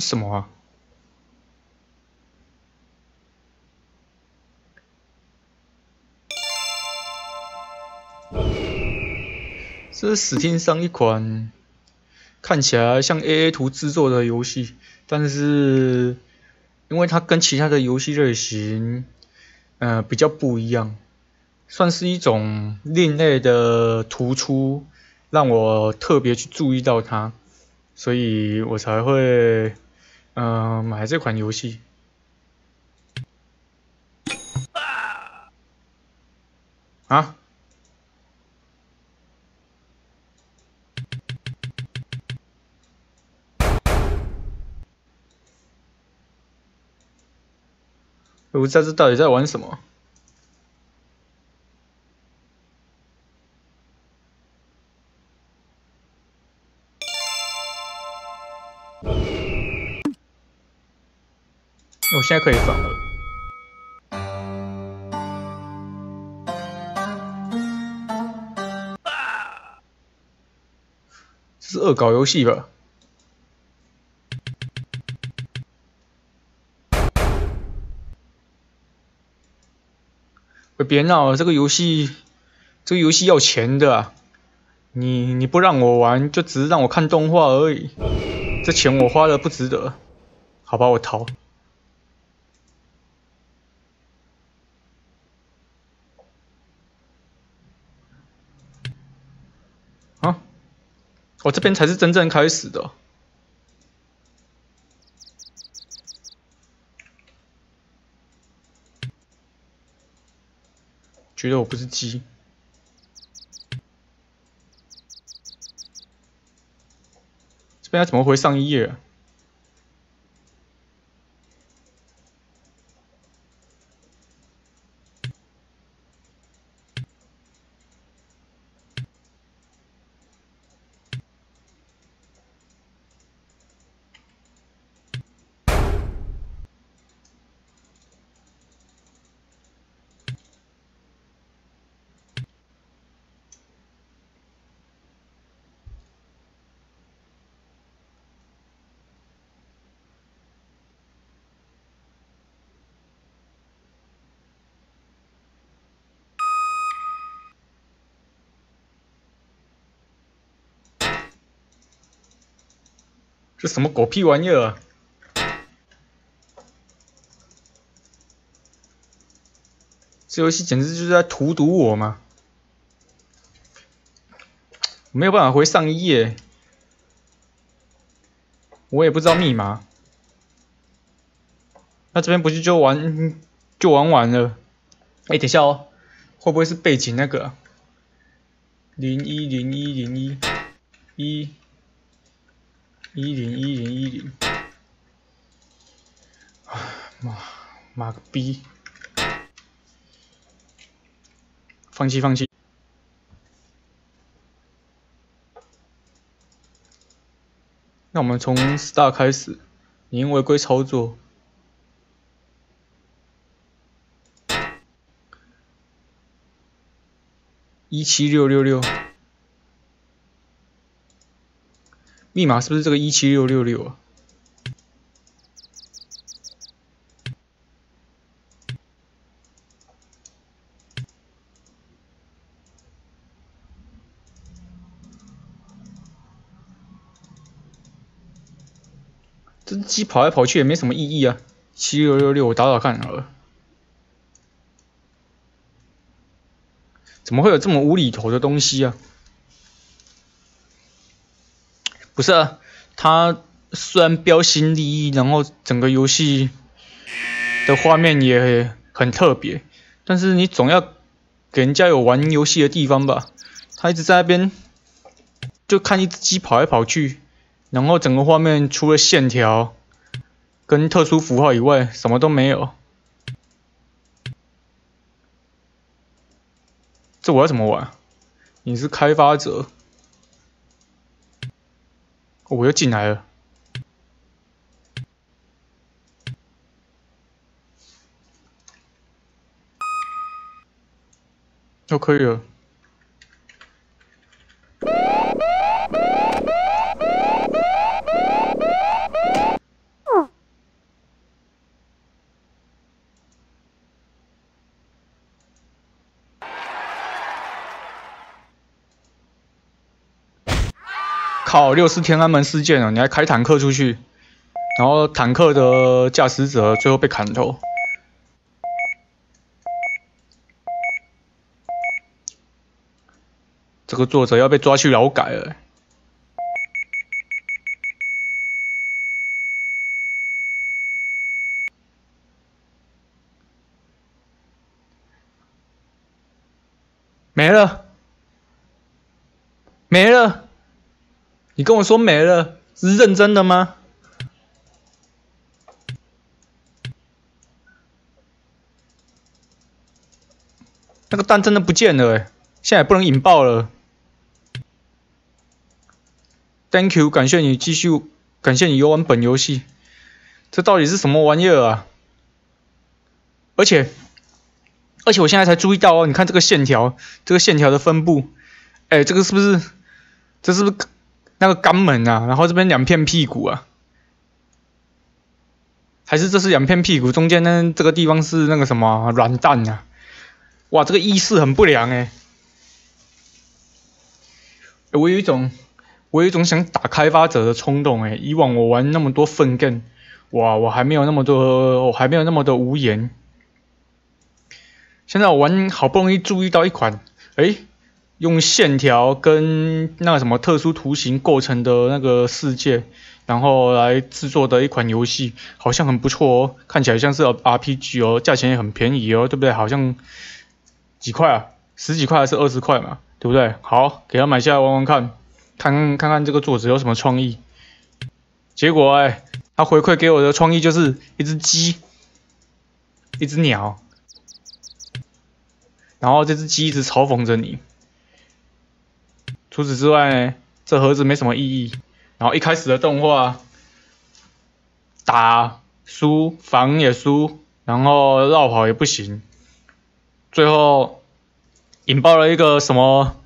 什么啊？这是史汀上一款看起来像 A A 图制作的游戏，但是因为它跟其他的游戏类型，呃比较不一样，算是一种另类的突出，让我特别去注意到它，所以我才会嗯买这款游戏。啊？我不知道这到底在玩什么。现在可以放了。这是恶搞游戏吧？别闹了，这个游戏，这个游戏要钱的啊！你你不让我玩，就只是让我看动画而已，这钱我花的不值得。好吧，我逃。我这边才是真正开始的。觉得我不是鸡。这边要怎么回上一页？这什么狗屁玩意儿！这游戏简直就是在荼毒我嘛！没有办法回上一页，我也不知道密码。那这边不是就玩就玩完了？哎，等下哦，会不会是背景那个零一零一零一一？一零一零一零，妈妈个逼！放弃放弃。那我们从 star 开始，你违规操作，一七六六六。密码是不是这个一七六六六啊？这只鸡跑来跑去也没什么意义啊！七六六六，我打打看好了。怎么会有这么无厘头的东西啊？不是啊，它虽然标新立异，然后整个游戏的画面也很特别，但是你总要给人家有玩游戏的地方吧？他一直在那边就看一只鸡跑来跑去，然后整个画面除了线条跟特殊符号以外，什么都没有。这我要怎么玩？你是开发者。我又进来了，就可以了。靠，六四天安门事件啊，你还开坦克出去，然后坦克的驾驶者最后被砍头。这个作者要被抓去劳改了。没了，没了，你跟我说没了，是认真的吗？那个蛋真的不见了哎，现在不能引爆了。Thank you，感谢你继续，感谢你游玩本游戏。这到底是什么玩意儿啊？而且，而且我现在才注意到哦，你看这个线条，这个线条的分布，哎，这个是不是，这是不是那个肛门啊？然后这边两片屁股啊？还是这是两片屁股，中间呢这个地方是那个什么软蛋啊？哇，这个意识很不良哎！我有一种。我有一种想打开发者的冲动，哎，以往我玩那么多粪更，哇，我还没有那么多，我还没有那么多无言。现在我玩好不容易注意到一款，哎，用线条跟那个什么特殊图形构成的那个世界，然后来制作的一款游戏，好像很不错哦，看起来像是 RPG 哦，价钱也很便宜哦，对不对？好像几块啊，十几块还是二十块嘛，对不对？好，给他买下来玩玩看。看看看看这个作者有什么创意，结果哎，他回馈给我的创意就是一只鸡，一只鸟，然后这只鸡一直嘲讽着你。除此之外呢，这盒子没什么意义。然后一开始的动画，打输防也输，然后绕跑也不行，最后引爆了一个什么？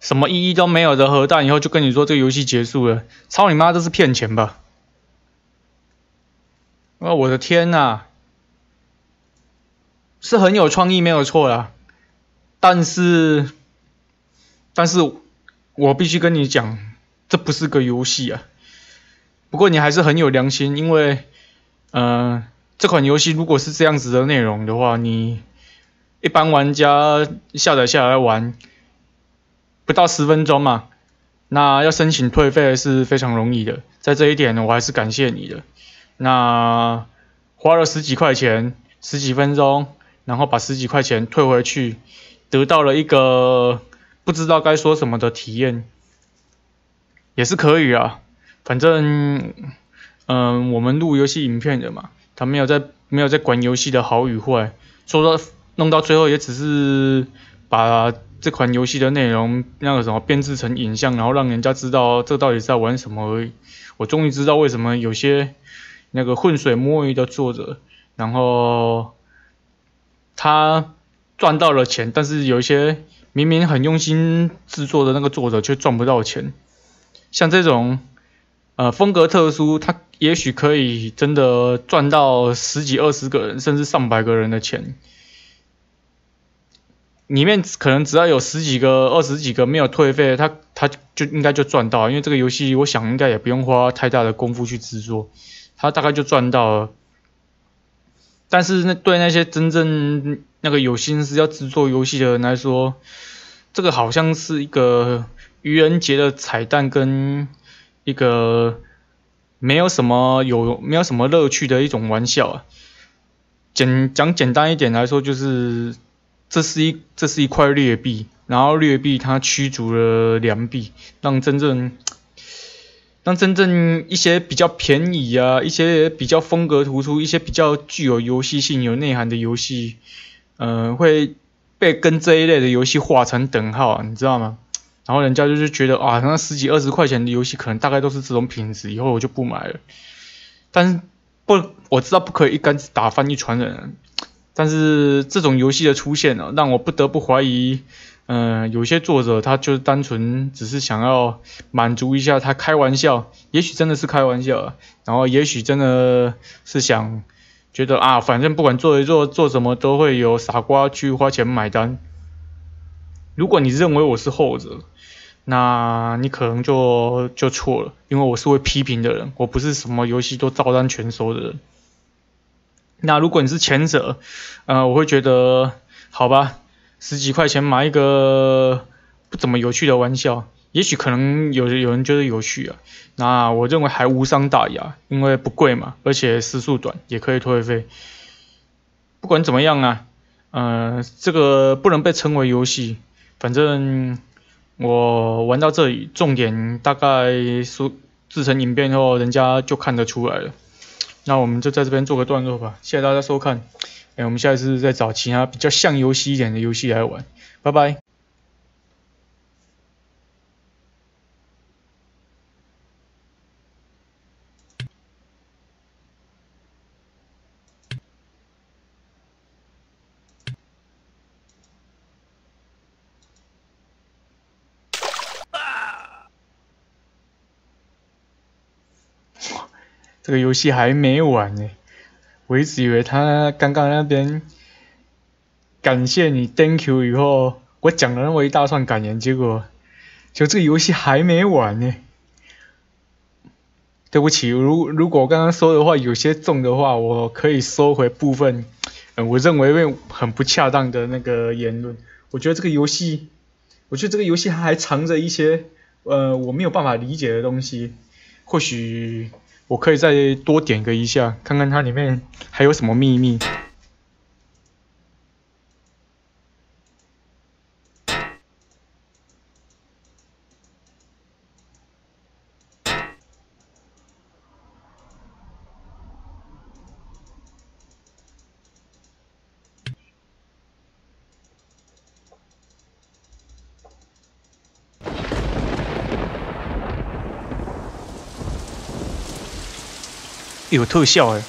什么意义都没有的核弹，以后就跟你说这个游戏结束了，操你妈，这是骗钱吧？啊，我的天呐，是很有创意，没有错啦。但是，但是我必须跟你讲，这不是个游戏啊。不过你还是很有良心，因为，嗯，这款游戏如果是这样子的内容的话，你一般玩家下载下来玩。不到十分钟嘛，那要申请退费是非常容易的，在这一点，我还是感谢你的。那花了十几块钱，十几分钟，然后把十几块钱退回去，得到了一个不知道该说什么的体验，也是可以啊。反正，嗯，我们录游戏影片的嘛，他没有在没有在管游戏的好与坏，说到弄到最后也只是把。这款游戏的内容那个什么编制成影像，然后让人家知道这到底是在玩什么。而已。我终于知道为什么有些那个浑水摸鱼的作者，然后他赚到了钱，但是有一些明明很用心制作的那个作者却赚不到钱。像这种呃风格特殊，他也许可以真的赚到十几二十个人，甚至上百个人的钱。里面可能只要有十几个、二十几个没有退费，他他就应该就赚到，因为这个游戏我想应该也不用花太大的功夫去制作，他大概就赚到了。但是那对那些真正那个有心思要制作游戏的人来说，这个好像是一个愚人节的彩蛋，跟一个没有什么有没有什么乐趣的一种玩笑啊。简讲简单一点来说，就是。这是一这是一块劣币，然后劣币它驱逐了良币，让真正让真正一些比较便宜啊，一些比较风格突出，一些比较具有游戏性、有内涵的游戏，呃，会被跟这一类的游戏划成等号，你知道吗？然后人家就是觉得啊，那十几二十块钱的游戏可能大概都是这种品质，以后我就不买了。但是不，我知道不可以一竿子打翻一船人。但是这种游戏的出现呢，让我不得不怀疑，嗯，有些作者他就是单纯只是想要满足一下他开玩笑，也许真的是开玩笑，然后也许真的是想觉得啊，反正不管做一做做什么都会有傻瓜去花钱买单。如果你认为我是后者，那你可能就就错了，因为我是会批评的人，我不是什么游戏都照单全收的人。那如果你是前者，呃，我会觉得好吧，十几块钱买一个不怎么有趣的玩笑，也许可能有有人觉得有趣啊。那我认为还无伤大雅，因为不贵嘛，而且时速短，也可以退费。不管怎么样啊，呃，这个不能被称为游戏，反正。我玩到这里，重点大概说制成影片后，人家就看得出来了。那我们就在这边做个段落吧，谢谢大家收看。哎，我们下一次再找其他比较像游戏一点的游戏来玩，拜拜。这个游戏还没完呢，我一直以为他刚刚那边感谢你，Thank you 以后，我讲了那么一大串感言，结果就这个游戏还没完呢。对不起，如如果我刚刚说的话有些重的话，我可以收回部分，嗯，我认为很不恰当的那个言论。我觉得这个游戏，我觉得这个游戏还藏着一些呃我没有办法理解的东西，或许。我可以再多点个一下，看看它里面还有什么秘密。有特效哎！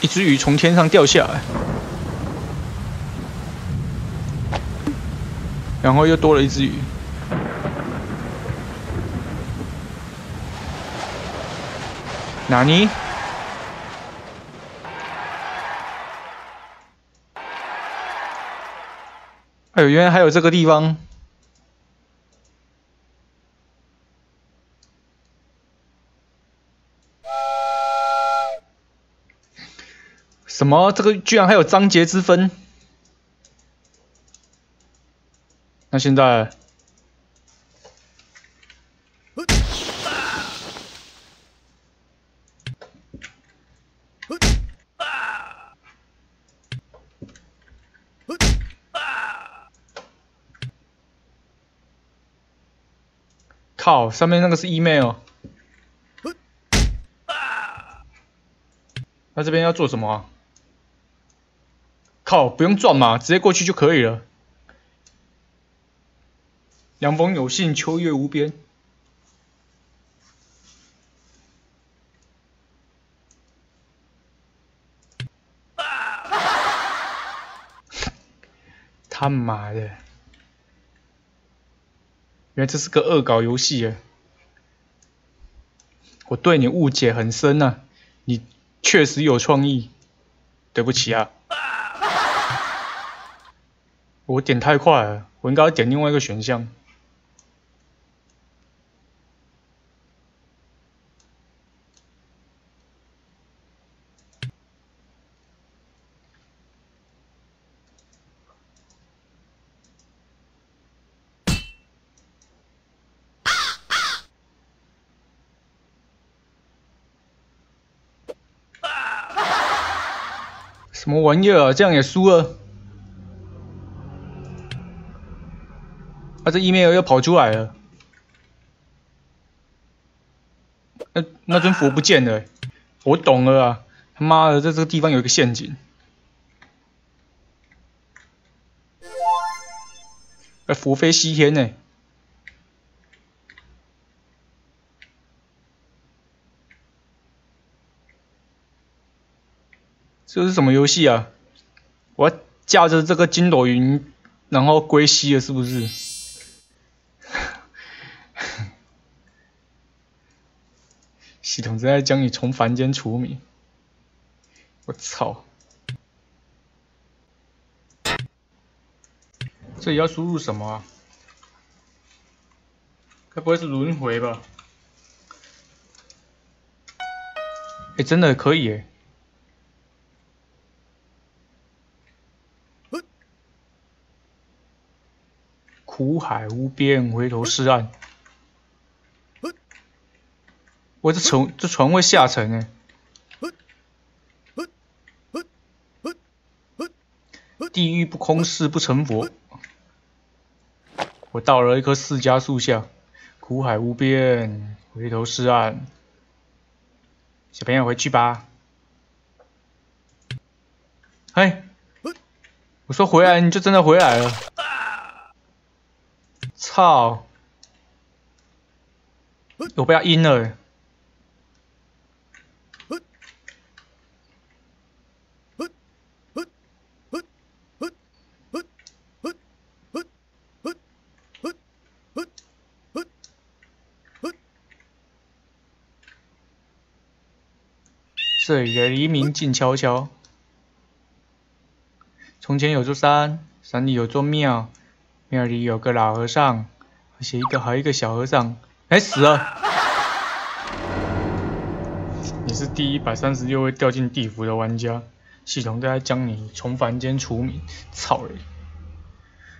一只鱼从天上掉下来，然后又多了一只鱼。哪尼？哎呦，原来还有这个地方！什么？这个居然还有章节之分？那现在，靠！上面那个是 email。那这边要做什么？靠，不用转嘛，直接过去就可以了。凉风有信，秋月无边。他妈的！原来这是个恶搞游戏耶！我对你误解很深呐，你确实有创意，对不起啊。我点太快了，我应该点另外一个选项。什么玩意儿啊？这样也输了？啊，这 email 又跑出来了，那那尊佛不见了，我懂了啊！他妈的，在这个地方有一个陷阱，哎，佛飞西天呢？这是什么游戏啊？我驾着这个筋斗云，然后归西了，是不是？系统正在将你从凡间除名。我操！这里要输入什么啊？该不会是轮回吧？哎，真的可以哎！苦海无边，回头是岸。我这船这船会下沉哎！地狱不空，誓不成佛。我到了一棵释迦树下，苦海无边，回头是岸。小朋友回去吧。嘿，我说回来你就真的回来了。操！我被他阴了。这里的黎明静悄悄。从前有座山，山里有座庙，庙里有个老和尚，而且一个还一个小和尚。哎，死了！你是第一百三十六位掉进地府的玩家，系统正在将你从凡间除名。操嘞！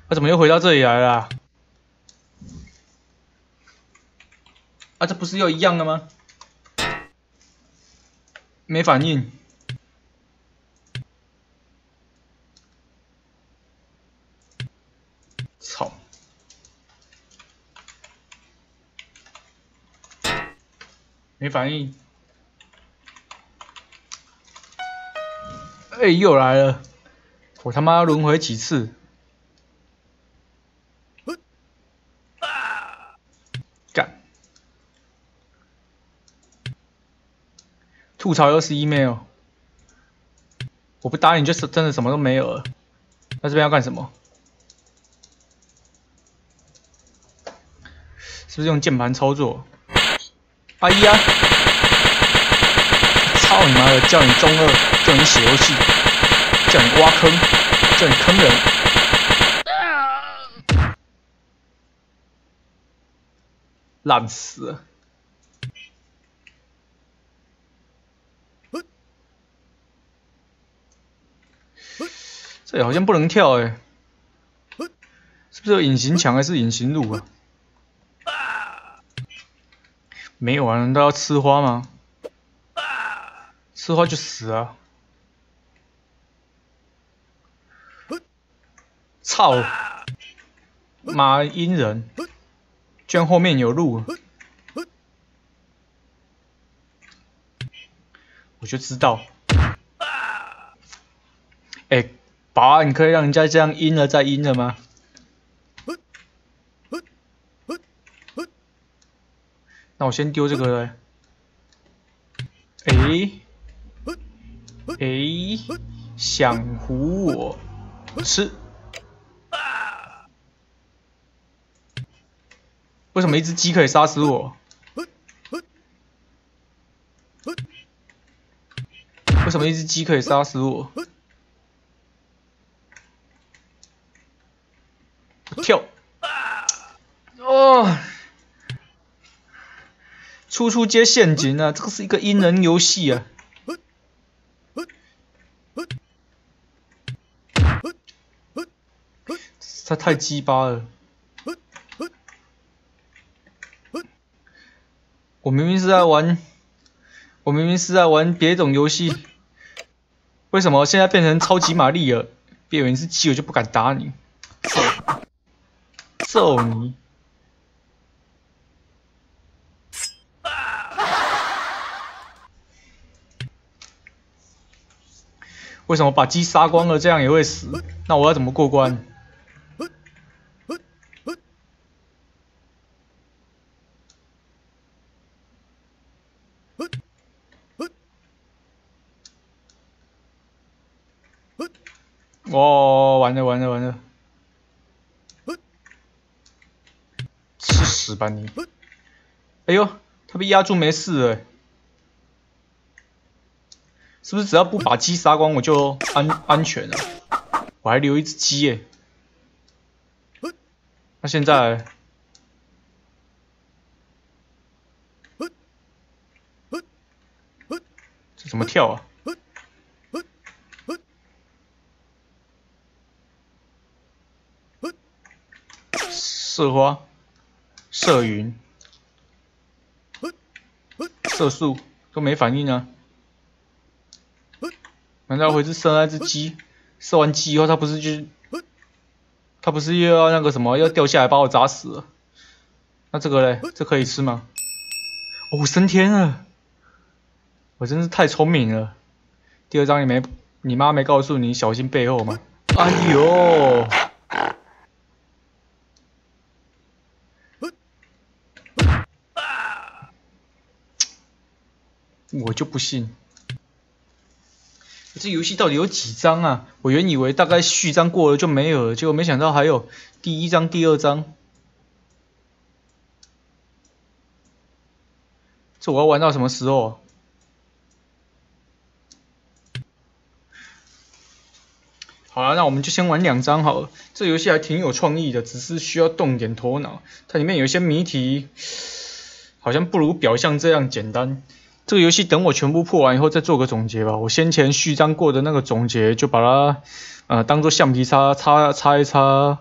我怎么又回到这里来了？啊，这不是又一样的吗？没反应，操！没反应，哎，又来了！我他妈轮回几次？吐槽又是 email，我不答应就是真的什么都没有了。那这边要干什么？是不是用键盘操作？哎呀！操你妈的！叫你中二，叫你写游戏，叫你挖坑，叫你坑人，烂死了！这好像不能跳哎，是不是有隐形墙还是隐形路啊？没有啊，难道要吃花吗？吃花就死啊！操！妈阴人，居然后面有路，我就知道。哎。保安，你可以让人家这样阴了再阴了吗？那我先丢这个。哎，哎，想唬我？吃？为什么一只鸡可以杀死我？为什么一只鸡可以杀死我？跳！哦，处处接陷阱啊！这个是一个阴人游戏啊！他太鸡巴了！我明明是在玩，我明明是在玩别种游戏，为什么现在变成超级玛丽了？别以为你是鸡，我就不敢打你。揍你！为什么把鸡杀光了，这样也会死？那我要怎么过关？哦，完了完了完了！吃屎吧你！哎呦，他被压住没事了，是不是只要不把鸡杀光我就安安全了？我还留一只鸡耶！那现在，这怎么跳啊？射花，射云，射速都没反应啊！难道会是射那只鸡？射完鸡以后，它不是就，它不是又要那个什么，要掉下来把我砸死了？那这个嘞，这可以吃吗？哦，升天了！我真是太聪明了。第二章也没，你妈没告诉你小心背后吗？哎呦！我就不信，这游戏到底有几章啊？我原以为大概序章过了就没有了，结果没想到还有第一章、第二章。这我要玩到什么时候？好了，那我们就先玩两张好了。这游戏还挺有创意的，只是需要动点头脑。它里面有一些谜题，好像不如表象这样简单。这个游戏等我全部破完以后再做个总结吧。我先前序章过的那个总结就把它呃当做橡皮擦擦擦一擦，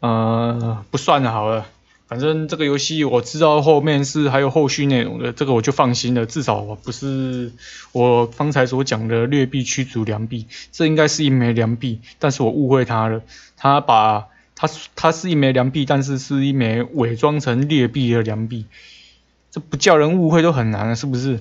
呃不算了好了。反正这个游戏我知道后面是还有后续内容的，这个我就放心了。至少我不是我方才所讲的劣币驱逐良币，这应该是一枚良币，但是我误会他了。他把他他是一枚良币，但是是一枚伪装成劣币的良币，这不叫人误会都很难了，是不是？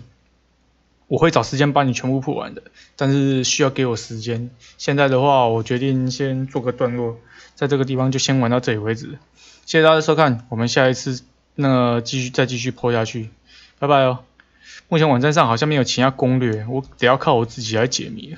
我会找时间帮你全部破完的，但是需要给我时间。现在的话，我决定先做个段落，在这个地方就先玩到这里为止。谢谢大家收看，我们下一次那继续再继续破下去，拜拜哦。目前网站上好像没有其他攻略，我得要靠我自己来解谜。